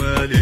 Maria.